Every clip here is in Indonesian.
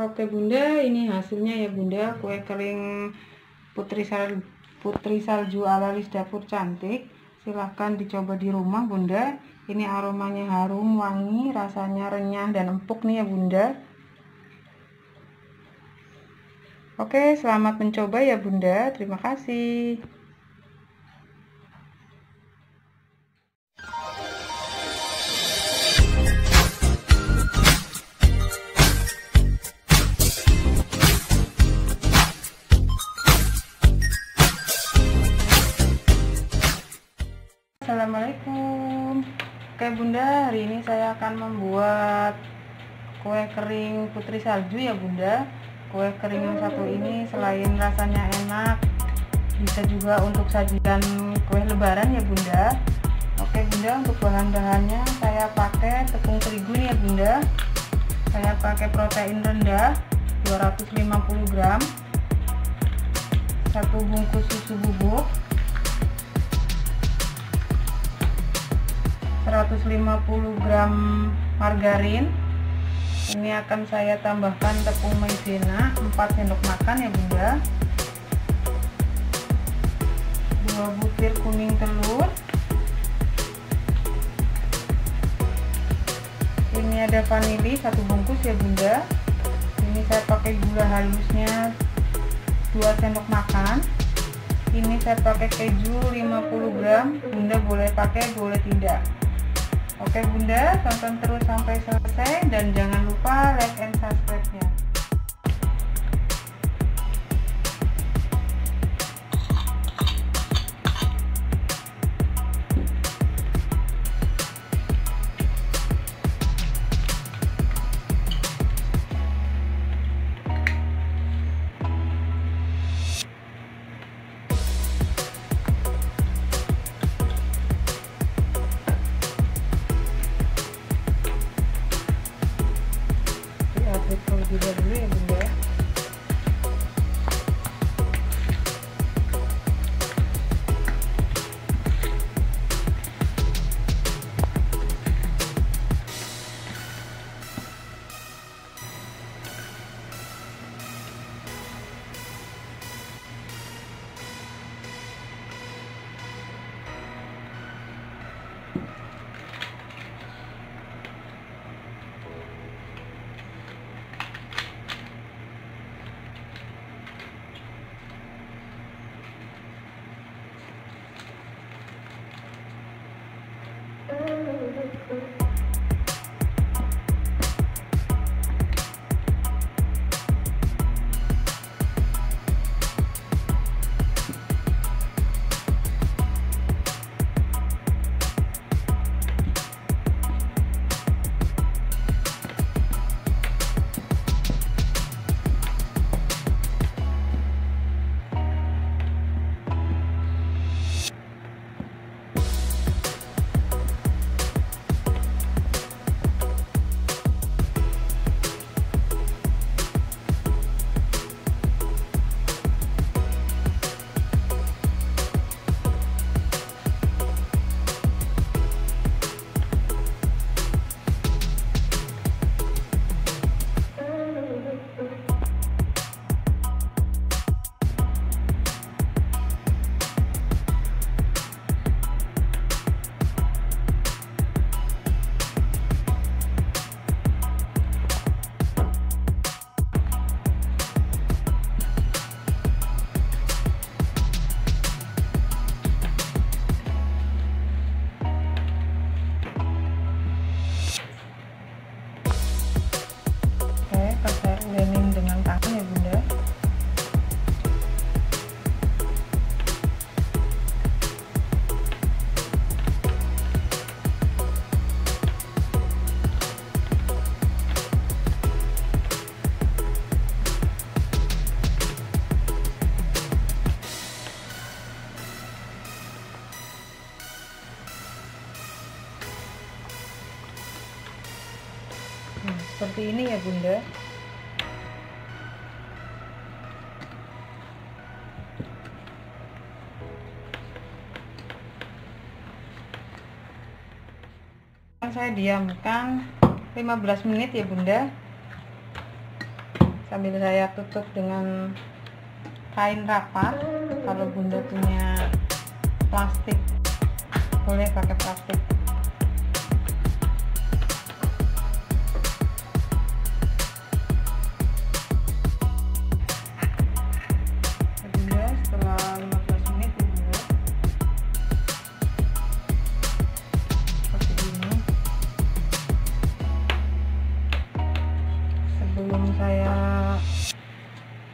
Oke bunda, ini hasilnya ya bunda, kue kering putri sal putri salju ala Lis dapur cantik. Silahkan dicoba di rumah bunda. Ini aromanya harum, wangi, rasanya renyah dan empuk nih ya bunda. Oke, selamat mencoba ya bunda. Terima kasih. Assalamualaikum. Oke bunda hari ini saya akan membuat kue kering putri salju ya bunda. Kue kering yang satu ini selain rasanya enak bisa juga untuk sajian kue lebaran ya bunda. Oke bunda untuk bahan-bahannya saya pakai tepung terigu nih ya bunda. Saya pakai protein rendah 250 gram. Satu bungkus susu bubuk 150 gram margarin. Ini akan saya tambahkan tepung maizena 4 sendok makan ya bunda 2 butir kuning telur. Ini ada vanili satu bungkus ya bunda ini saya pakai gula halusnya 2 sendok makan. Ini saya pakai keju 50 gram. Bunda boleh pakai boleh tidak Oke bunda, tonton terus sampai selesai dan jangan lupa like and subscribe-nya. everybody seperti ini ya bunda. Saya diamkan 15 menit ya bunda. Sambil saya tutup dengan kain rapat. Kalau bunda punya plastik boleh pakai plastik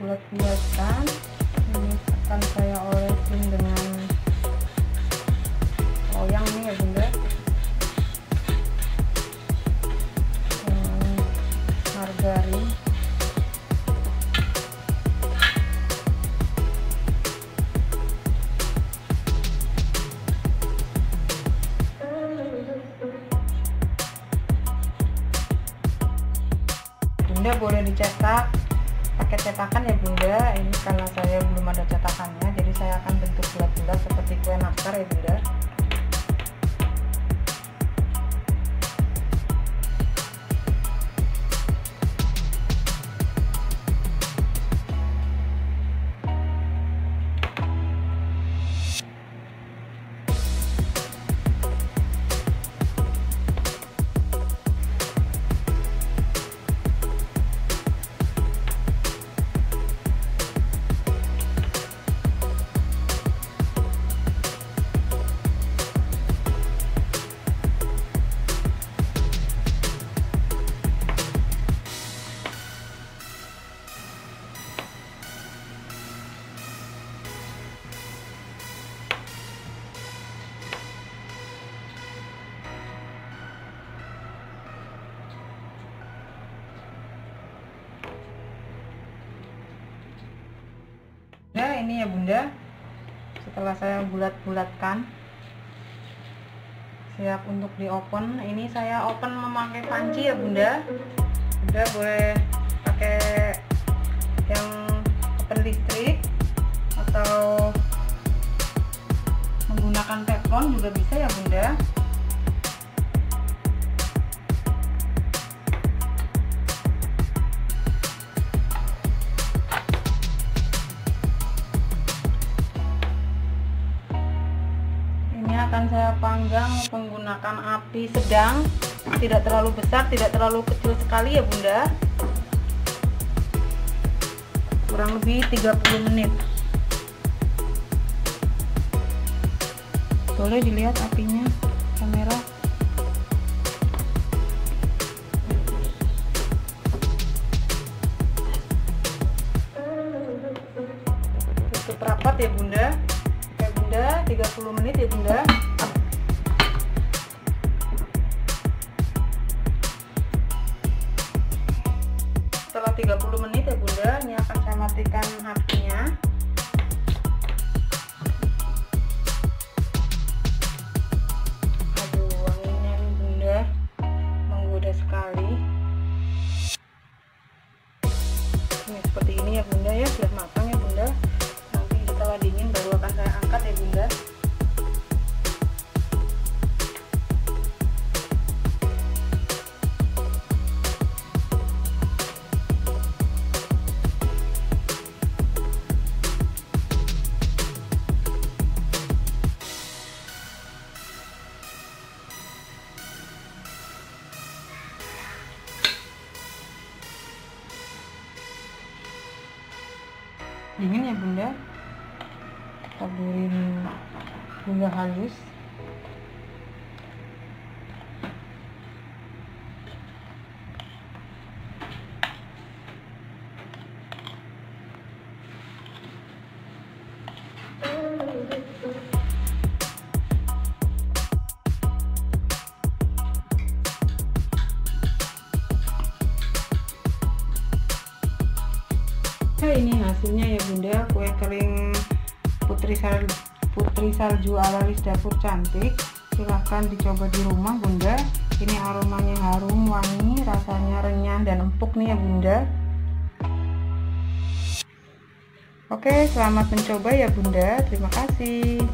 bulat-bulatkan ini akan saya olesin dengan loyang nih ya bunda. Margarin cetakan ya bunda. Ini karena saya belum ada cetakannya ini ya bunda. Setelah saya bulat-bulatkan Siap untuk di open Ini saya open memakai panci ya bunda. Bunda boleh pakai yang open listrik Atau menggunakan teflon juga bisa ya bunda saya panggang menggunakan api sedang. Tidak terlalu besar tidak terlalu kecil sekali ya bunda. Kurang lebih 30 menit. Boleh dilihat apinya kamera? Tutup rapat ya bunda. Bunda 30 menit ya bunda akan saya matikan apinya aduh dingin ya bunda? Taburin gula halus hasilnya ya bunda. Kue kering putri salju putri salju ala Lis dapur cantik. Silahkan dicoba di rumah bunda. Ini aromanya harum wangi rasanya renyah dan empuk nih ya bunda. Oke selamat mencoba ya bunda. Terima kasih